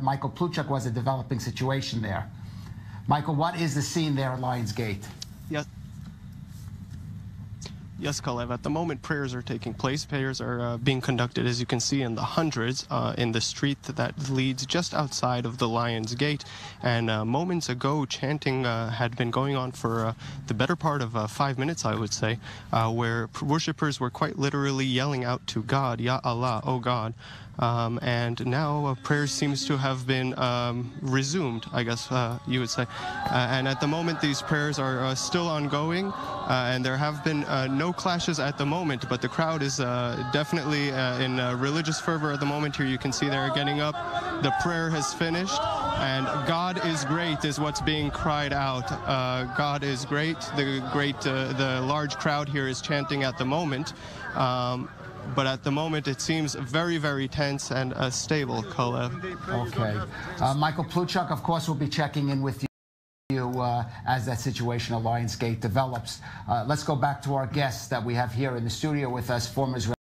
Michael Plutchok was a developing situation there. Michael, what is the scene there at Lions Gate? Yes. Yes, Calev. At the moment, prayers are taking place. Prayers are uh, being conducted, as you can see, in the hundreds uh, in the street that leads just outside of the Lion's Gate. And uh, moments ago, chanting uh, had been going on for uh, the better part of uh, five minutes, I would say, where worshippers were quite literally yelling out to God, Ya Allah, oh God. Um, and now uh, prayer seems to have been um, resumed, I guess uh, you would say. Uh, and at the moment, these prayers are uh, still ongoing, uh, and there have been uh, no clashes at the moment, but the crowd is definitely in religious fervor at the moment. Here you can see they're getting up. The prayer has finished, and God is great is what's being cried out. God is great. The great, the large crowd here is chanting at the moment. Um, but at the moment it seems very, very tense and uh, stable, Calev. Okay. Uh, Michael Plutchok, of course, will be checking in with you uh, as that situation at Lionsgate develops. Uh, let's go back to our guests that we have here in the studio with us, former Israeli